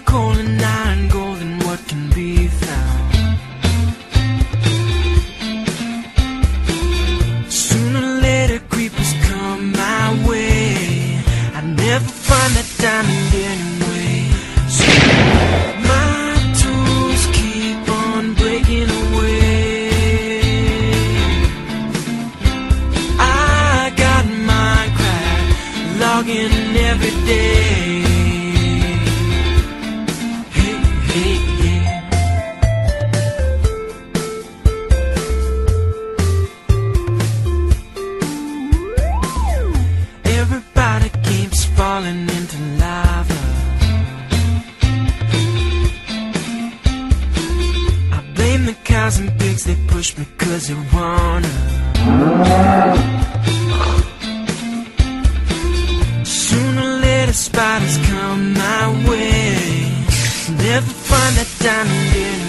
calling 911 guys and pigs, they push me cause they wanna. Sooner or later spiders come my way. Never find that diamond in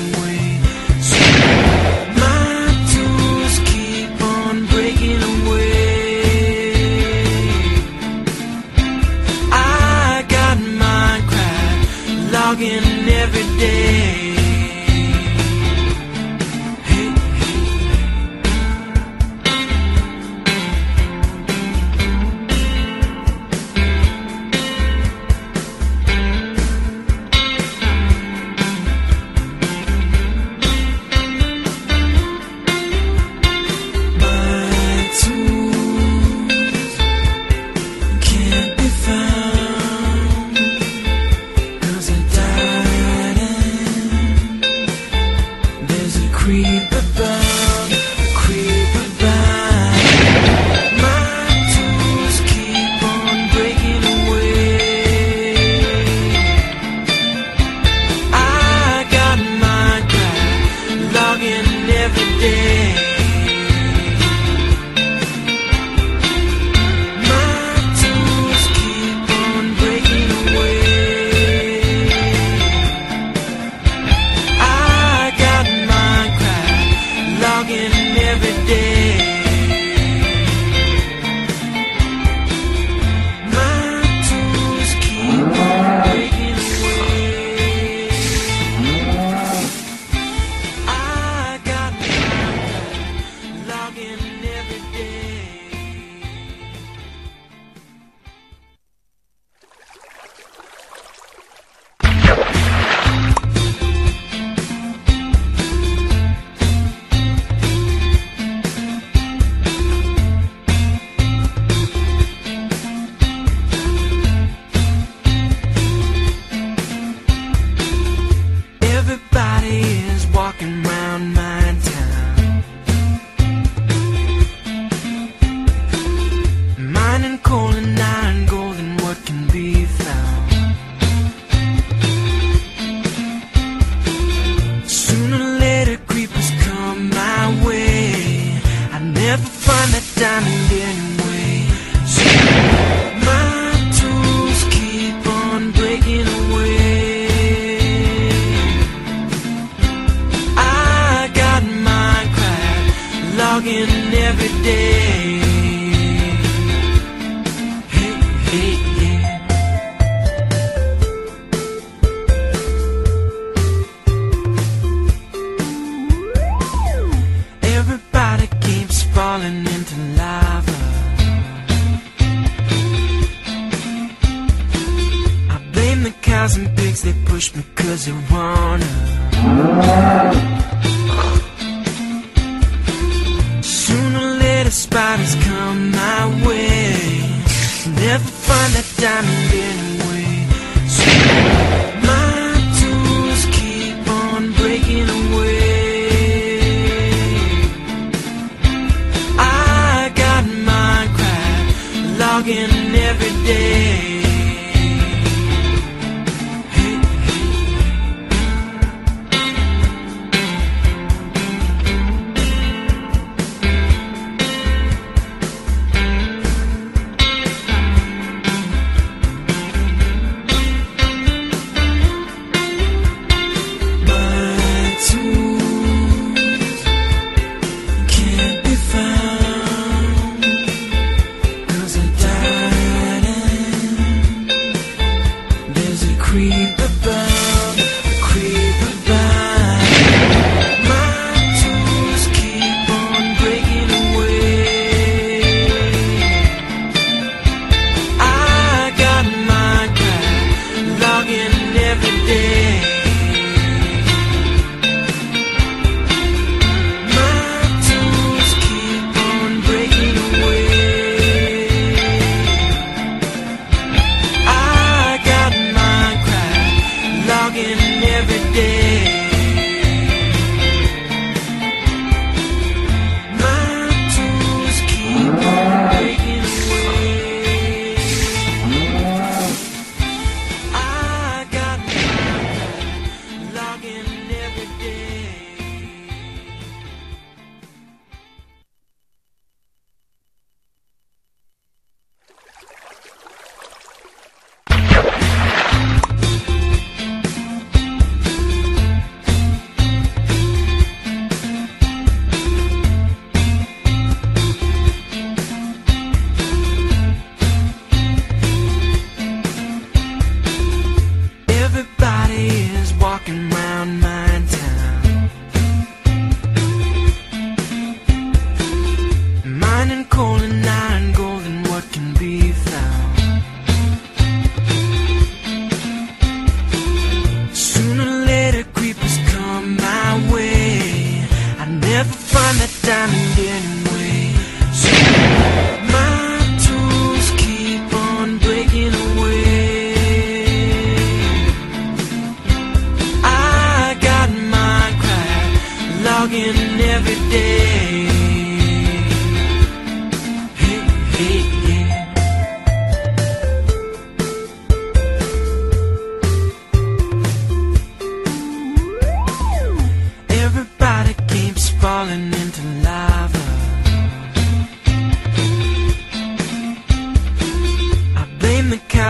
thousand pigs, they push me cause they wanna. Sooner or later, spiders come my way. Never find that diamond.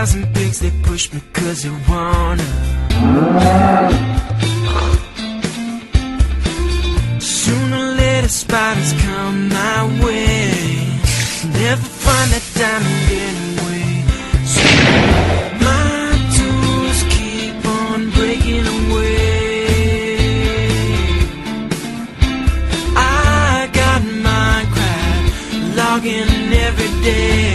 Blame the cows and pigs, they push me cause they wanna. Sooner or later, spiders come my way. Never find that diamond anyway. So my tools keep on breaking away. I got crack logging every day.